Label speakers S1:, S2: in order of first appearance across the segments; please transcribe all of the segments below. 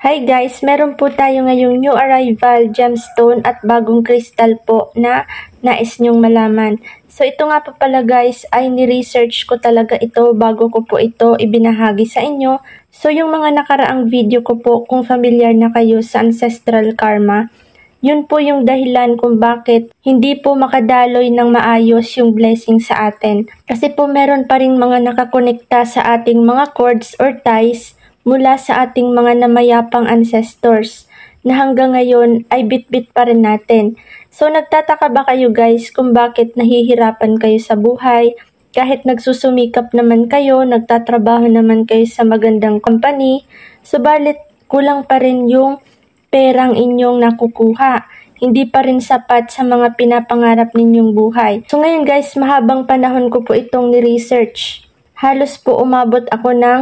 S1: Hi guys, meron po tayo ngayong new arrival gemstone at bagong crystal po na nais nyong malaman. So ito nga po pala guys ay ni-research ko talaga ito bago ko po ito ibinahagi sa inyo. So yung mga nakaraang video ko po kung familiar na kayo sa ancestral karma, yun po yung dahilan kung bakit hindi po makadaloy ng maayos yung blessing sa atin. Kasi po meron pa rin mga nakakonekta sa ating mga cords or ties mula sa ating mga namayapang ancestors na hanggang ngayon ay bitbit pa rin natin. So nagtataka ba kayo guys kung bakit nahihirapan kayo sa buhay kahit nagsusumikap naman kayo, nagtatrabaho naman kayo sa magandang company, subalit kulang pa rin yung perang inyong nakukuha. Hindi pa rin sapat sa mga pinapangarap ninyong buhay. So ngayon guys, mahabang panahon ko po itong ni-research. Halos po umabot ako ng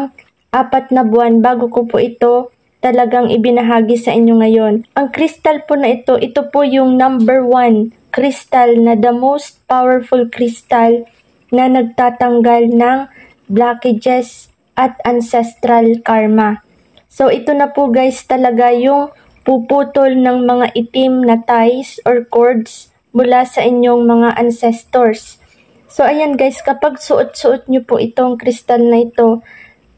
S1: apat na buwan bago ko po ito talagang ibinahagi sa inyo ngayon. Ang crystal po na ito, ito po yung number one crystal na the most powerful crystal na nagtatanggal ng blockages at ancestral karma. So ito na po guys talaga yung puputol ng mga itim na ties or cords mula sa inyong mga ancestors. So ayan guys, kapag suot-suot nyo po itong crystal na ito,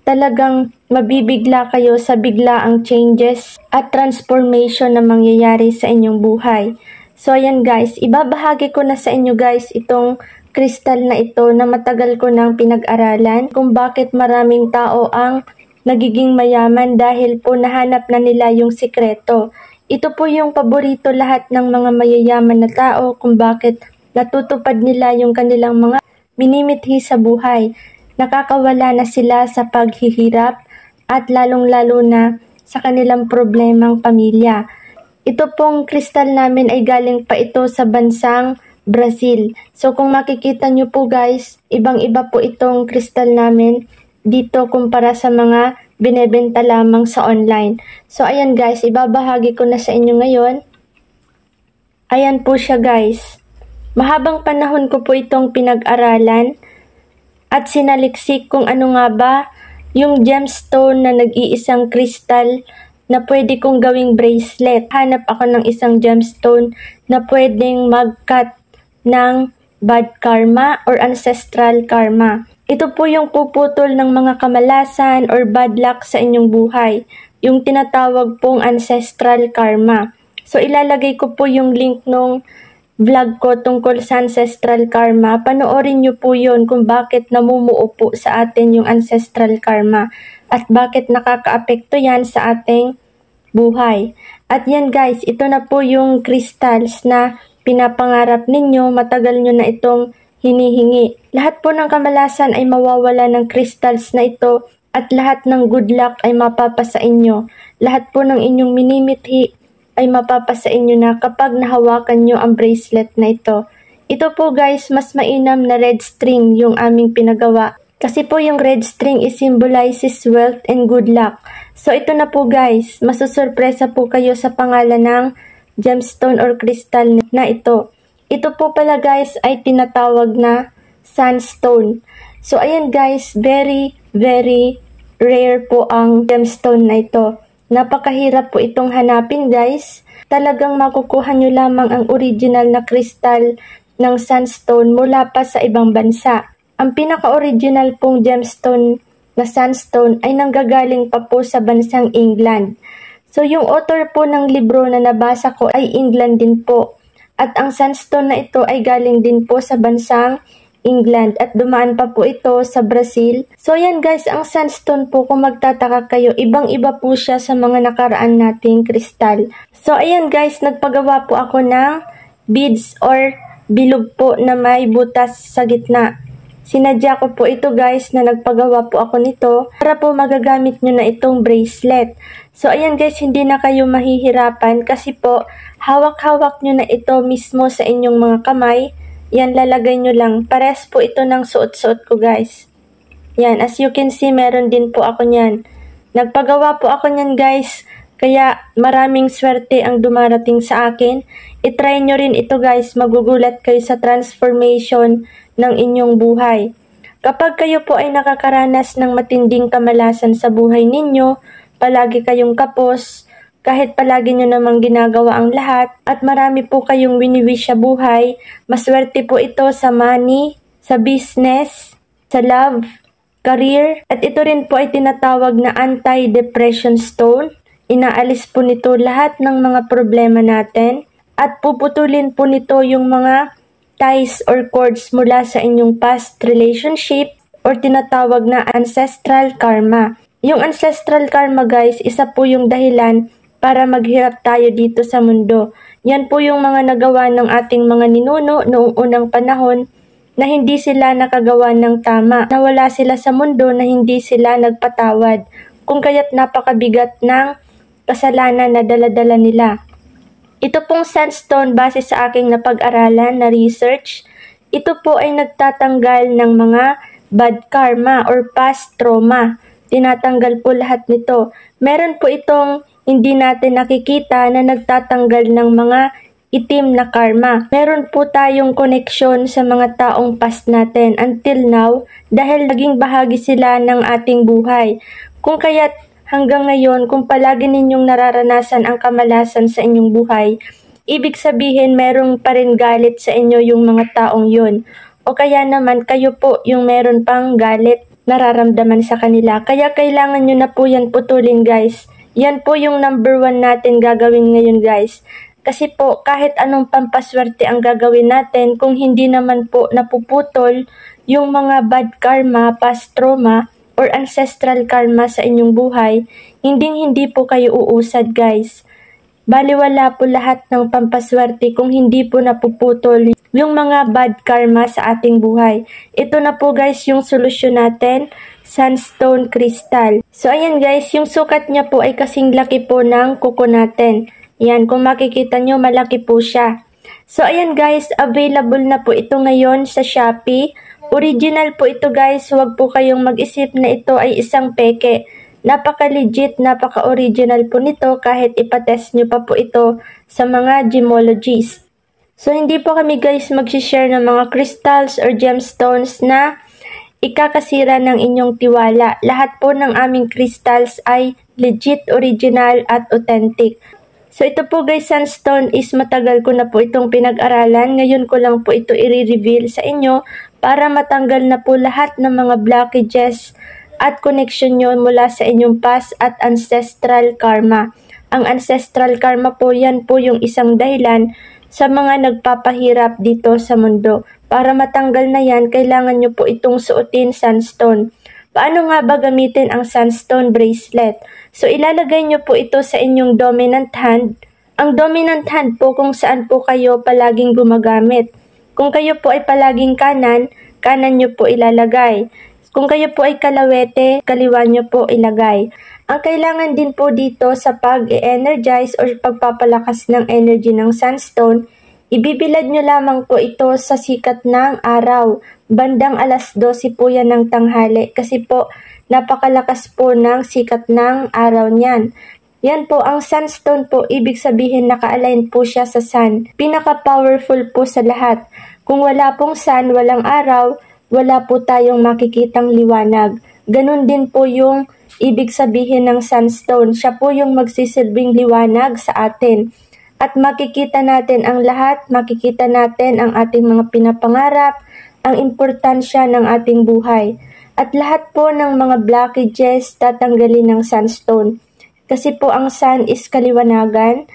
S1: talagang mabibigla kayo sa biglaang changes at transformation na mangyayari sa inyong buhay. So ayan guys, ibabahagi ko na sa inyo guys itong kristal na ito na matagal ko nang pinag-aralan kung bakit maraming tao ang nagiging mayaman dahil po nahanap na nila yung sikreto. Ito po yung paborito lahat ng mga mayayaman na tao kung bakit natutupad nila yung kanilang mga minimithi sa buhay nakakawala na sila sa paghihirap at lalong-lalo na sa kanilang problemang pamilya. Ito pong kristal namin ay galing pa ito sa bansang Brazil. So kung makikita nyo po guys, ibang-iba po itong kristal namin dito kumpara sa mga binebenta lamang sa online. So ayan guys, ibabahagi ko na sa inyo ngayon. Ayan po siya guys. Mahabang panahon ko po itong pinag-aralan at sinaliksik kung ano nga ba yung gemstone na nag-iisang kristal na pwede kong gawing bracelet. Hanap ako ng isang gemstone na pwedeng mag-cut ng bad karma or ancestral karma. Ito po yung puputol ng mga kamalasan or bad luck sa inyong buhay, yung tinatawag pong ancestral karma. So ilalagay ko po yung link nung vlog ko tungkol sa ancestral karma, panoorin nyo po yon kung bakit namumuo po sa atin yung ancestral karma at bakit nakakaapekto yan sa ating buhay. At yan guys, ito na po yung crystals na pinapangarap ninyo, matagal nyo na itong hinihingi. Lahat po ng kamalasan ay mawawala ng crystals na ito at lahat ng good luck ay mapapasa inyo. Lahat po ng inyong minimithi ay mapapasa inyo na kapag nahawakan nyo ang bracelet na ito. Ito po guys, mas mainam na red string yung aming pinagawa. Kasi po yung red string is symbolizes wealth and good luck. So ito na po guys, masusurpresa po kayo sa pangalan ng gemstone or crystal na ito. Ito po pala guys ay tinatawag na sandstone. So ayan guys, very very rare po ang gemstone na ito. Napakahirap po itong hanapin guys. Talagang makukuha nyo lamang ang original na kristal ng sandstone mula pa sa ibang bansa. Ang pinaka-original pong gemstone na sandstone ay nanggagaling pa po sa bansang England. So yung author po ng libro na nabasa ko ay England din po. At ang sandstone na ito ay galing din po sa bansang England at dumaan pa po ito sa Brazil. So yan guys, ang sandstone po kung magtataka kayo, ibang-iba po siya sa mga nakaraan nating kristal. So ayan guys, nagpagawa po ako ng beads or bilog po na may butas sa gitna. Sinadya ko po ito guys na nagpagawa po ako nito para po magagamit nyo na itong bracelet. So ayan guys, hindi na kayo mahihirapan kasi po hawak-hawak nyo na ito mismo sa inyong mga kamay yan, lalagay nyo lang. Pares po ito ng suot-suot ko, guys. Yan, as you can see, meron din po ako niyan. Nagpagawa po ako niyan, guys. Kaya maraming swerte ang dumarating sa akin. I-try nyo rin ito, guys. Magugulat kayo sa transformation ng inyong buhay. Kapag kayo po ay nakakaranas ng matinding kamalasan sa buhay ninyo, palagi kayong kapos, kahit palagi nyo namang ginagawa ang lahat at marami po kayong winiwish sa buhay, maswerte po ito sa money, sa business, sa love, career, at ito rin po ay tinatawag na anti-depression stone. Inaalis po nito lahat ng mga problema natin at puputulin po nito yung mga ties or cords mula sa inyong past relationship or tinatawag na ancestral karma. Yung ancestral karma guys, isa po yung dahilan para maghirap tayo dito sa mundo. Yan po yung mga nagawa ng ating mga ninuno noong unang panahon na hindi sila nakagawa ng tama, na wala sila sa mundo na hindi sila nagpatawad, kung kaya't napakabigat ng kasalanan na daladala nila. Ito pong sandstone base sa aking napag-aralan na research, ito po ay nagtatanggal ng mga bad karma or past trauma. Tinatanggal po lahat nito. Meron po itong hindi natin nakikita na nagtatanggal ng mga itim na karma. Meron po tayong koneksyon sa mga taong past natin until now dahil naging bahagi sila ng ating buhay. Kung kaya't hanggang ngayon kung palagi ninyong nararanasan ang kamalasan sa inyong buhay, ibig sabihin merong pa rin galit sa inyo yung mga taong yun. O kaya naman kayo po yung meron pang galit nararamdaman sa kanila. Kaya kailangan nyo na po yan putulin guys. Yan po yung number one natin gagawin ngayon guys. Kasi po kahit anong pampaswerte ang gagawin natin kung hindi naman po napuputol yung mga bad karma, past trauma, or ancestral karma sa inyong buhay, hindi hindi po kayo uusad guys. Baliwala po lahat ng pampaswerte kung hindi po napuputol yung mga bad karma sa ating buhay. Ito na po guys yung solusyon natin sandstone crystal. So ayan guys, yung sukat niya po ay kasing laki po ng kuko natin. Yan, kung makikita nyo, malaki po siya. So ayan guys, available na po ito ngayon sa Shopee. Original po ito guys, huwag po kayong mag-isip na ito ay isang peke. Napaka-legit, napaka-original po nito kahit ipatest nyo pa po ito sa mga gemologists. So hindi po kami guys mag-share ng mga crystals or gemstones na ikakasira ng inyong tiwala. Lahat po ng aming crystals ay legit, original at authentic. So ito po guys, Sunstone is matagal ko na po itong pinag-aralan. Ngayon ko lang po ito i-reveal sa inyo para matanggal na po lahat ng mga blockages at connection nyo mula sa inyong past at ancestral karma. Ang ancestral karma po yan po yung isang dahilan sa mga nagpapahirap dito sa mundo. Para matanggal na yan, kailangan nyo po itong suotin sunstone. Paano nga ba gamitin ang sunstone bracelet? So ilalagay nyo po ito sa inyong dominant hand. Ang dominant hand po kung saan po kayo palaging gumagamit. Kung kayo po ay palaging kanan, kanan nyo po ilalagay. Kung kayo po ay kalawete, kaliwa nyo po ilagay. Ang kailangan din po dito sa pag-energize or pagpapalakas ng energy ng sunstone, ibibilad nyo lamang po ito sa sikat ng araw. Bandang alas 12 po yan ng tanghali kasi po napakalakas po ng sikat ng araw niyan. Yan po, ang sunstone po, ibig sabihin naka-align po siya sa sun. Pinaka-powerful po sa lahat. Kung wala pong sun, walang araw, wala po tayong makikitang liwanag. Ganon din po yung ibig sabihin ng sunstone. Siya po yung magsisilbing liwanag sa atin. At makikita natin ang lahat, makikita natin ang ating mga pinapangarap, ang importansya ng ating buhay. At lahat po ng mga blockages tatanggalin ng sunstone. Kasi po ang sun is kaliwanagan.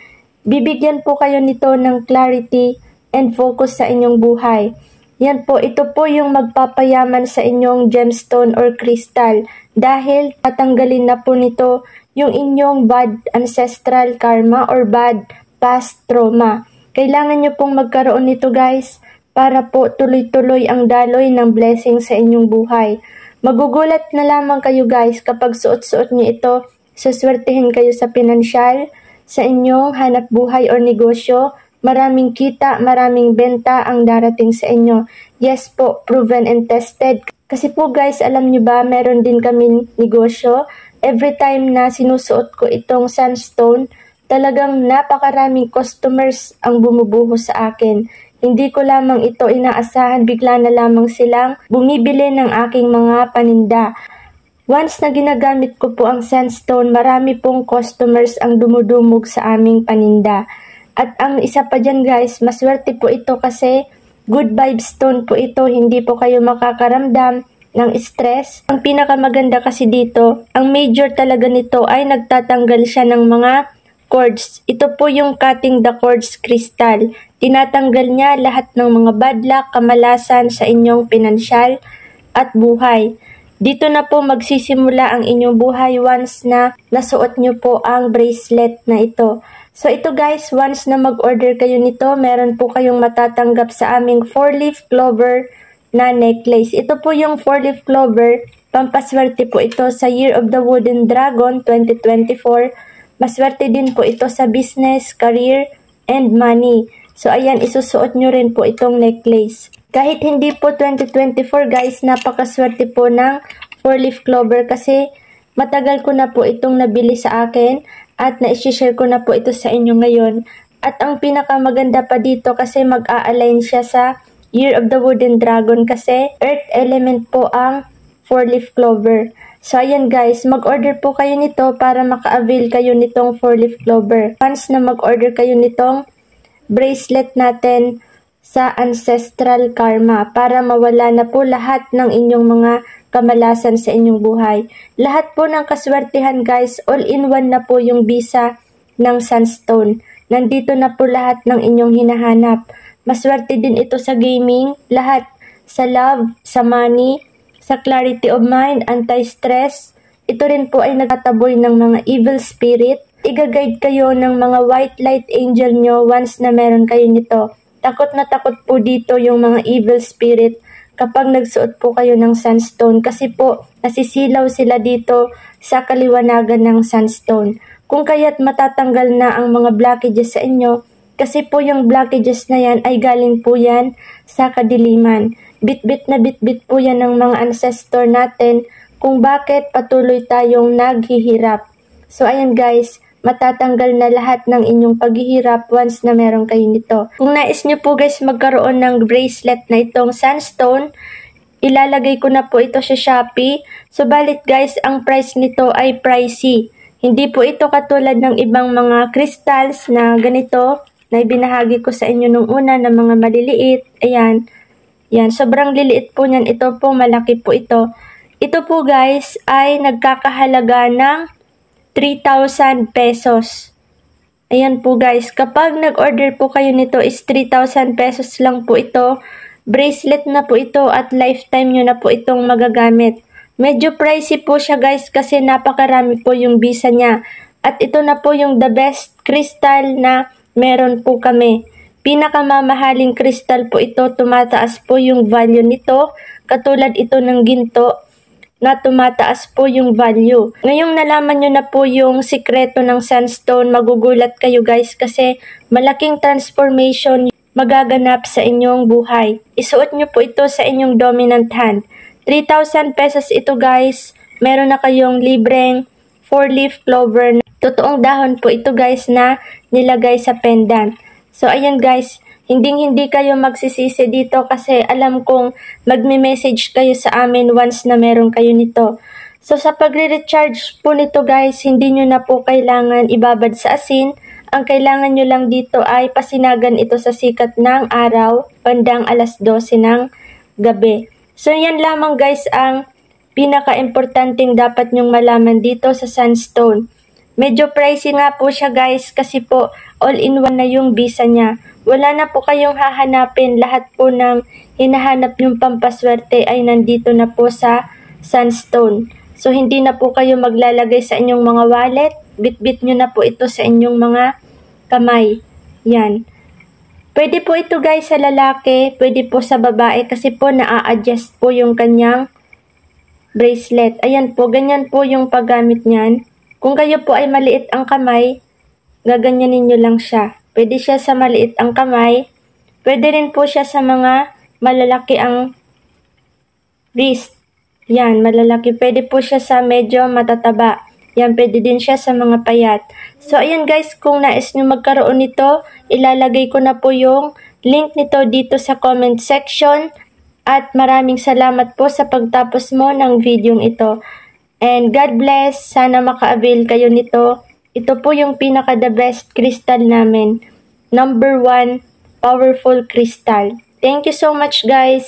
S1: Bibigyan po kayo nito ng clarity and focus sa inyong buhay. Yan po, ito po yung magpapayaman sa inyong gemstone or crystal dahil tatanggalin na po nito yung inyong bad ancestral karma or bad past trauma. Kailangan nyo pong magkaroon nito guys para po tuloy-tuloy ang daloy ng blessing sa inyong buhay. Magugulat na lamang kayo guys kapag suot-suot nyo ito, suswertehin kayo sa pinansyal, sa inyong hanap buhay or negosyo, Maraming kita, maraming benta ang darating sa inyo. Yes po, proven and tested. Kasi po guys, alam nyo ba, meron din kami negosyo. Every time na sinusuot ko itong sunstone, talagang napakaraming customers ang bumubuho sa akin. Hindi ko lamang ito inaasahan, bigla na lamang silang bumibili ng aking mga paninda. Once na ginagamit ko po ang sandstone, marami pong customers ang dumudumog sa aming paninda. At ang isa pa dyan guys, maswerte po ito kasi good vibe stone po ito. Hindi po kayo makakaramdam ng stress. Ang pinakamaganda kasi dito, ang major talaga nito ay nagtatanggal siya ng mga cords. Ito po yung cutting the cords crystal. Tinatanggal niya lahat ng mga bad luck, kamalasan sa inyong pinansyal at buhay. Dito na po magsisimula ang inyong buhay once na nasuot nyo po ang bracelet na ito. So ito guys, once na mag-order kayo nito, meron po kayong matatanggap sa aming 4-leaf clover na necklace. Ito po yung 4-leaf clover, pampaswerte po ito sa Year of the Wooden Dragon 2024. Maswerte din po ito sa business, career, and money. So ayan, isusuot nyo rin po itong necklace. Kahit hindi po 2024 guys, napakaswerte po ng 4-leaf clover kasi matagal ko na po itong nabili sa akin at na-share ko na po ito sa inyo ngayon. At ang pinakamaganda pa dito kasi mag-a-align siya sa Year of the Wooden Dragon kasi earth element po ang 4-leaf clover. So ayan guys, mag-order po kayo nito para maka-avail kayo nitong 4-leaf clover. Once na mag-order kayo nitong bracelet natin, sa ancestral karma para mawala na po lahat ng inyong mga kamalasan sa inyong buhay. Lahat po ng kaswertihan guys, all-in-one na po yung visa ng Sunstone. Nandito na po lahat ng inyong hinahanap. Maswerte din ito sa gaming, lahat sa love, sa money, sa clarity of mind, anti-stress. Ito rin po ay nagtataboy ng mga evil spirit. Iga-guide kayo ng mga white light angel nyo once na meron kayo nito Takot na takot po dito yung mga evil spirit kapag nagsuot po kayo ng sunstone kasi po nasisilaw sila dito sa kaliwanagan ng sunstone. Kung kaya't matatanggal na ang mga blockages sa inyo kasi po yung blockages na yan ay galing po yan sa kadiliman. Bit-bit na bit-bit po yan ng mga ancestor natin kung bakit patuloy tayong naghihirap. So ayan guys, matatanggal na lahat ng inyong paghihirap once na meron kayo nito. Kung nais nyo po guys magkaroon ng bracelet na itong sandstone, ilalagay ko na po ito sa Shopee. Subalit guys, ang price nito ay pricey. Hindi po ito katulad ng ibang mga crystals na ganito na ibinahagi ko sa inyo nung una na mga maliliit. Ayan. Yan, sobrang liliit po niyan. Ito po, malaki po ito. Ito po guys ay nagkakahalaga ng 3,000 pesos. Ayan po guys, kapag nag-order po kayo nito is 3,000 pesos lang po ito. Bracelet na po ito at lifetime nyo na po itong magagamit. Medyo pricey po siya guys kasi napakarami po yung visa niya. At ito na po yung the best crystal na meron po kami. Pinakamamahaling crystal po ito, tumataas po yung value nito. Katulad ito ng ginto na tumataas po yung value. Ngayong nalaman nyo na po yung sikreto ng sandstone, magugulat kayo guys kasi malaking transformation magaganap sa inyong buhay. Isuot nyo po ito sa inyong dominant hand. 3,000 pesos ito guys. Meron na kayong libreng 4-leaf clover. Totoong dahon po ito guys na nilagay sa pendant. So ayan guys, hindi hindi kayo magsisisi dito kasi alam kong magme-message kayo sa amin once na meron kayo nito. So sa pagre-recharge po nito guys, hindi nyo na po kailangan ibabad sa asin. Ang kailangan nyo lang dito ay pasinagan ito sa sikat ng araw, bandang alas 12 ng gabi. So yan lamang guys ang pinaka-importanting dapat nyong malaman dito sa Sunstone. Medyo pricey nga po siya guys kasi po all-in-one na yung visa niya. Wala na po kayong hahanapin. Lahat po ng hinahanap yung pampaswerte ay nandito na po sa Sunstone. So, hindi na po kayo maglalagay sa inyong mga wallet. Bit-bit nyo na po ito sa inyong mga kamay. Yan. Pwede po ito guys sa lalaki, pwede po sa babae kasi po naa-adjust po yung kanyang bracelet. Ayan po, ganyan po yung paggamit niyan. Kung kayo po ay maliit ang kamay, gaganyanin nyo lang siya. Pwede siya sa maliit ang kamay. Pwede rin po siya sa mga malalaki ang wrist. Yan, malalaki. Pwede po siya sa medyo matataba. Yan, pwede din siya sa mga payat. So, ayan guys, kung nais nyo magkaroon nito, ilalagay ko na po yung link nito dito sa comment section. At maraming salamat po sa pagtapos mo ng video ito. And God bless. Sana maka-avail kayo nito. Ito po yung pinaka the best crystal namin. Number one, powerful crystal. Thank you so much guys.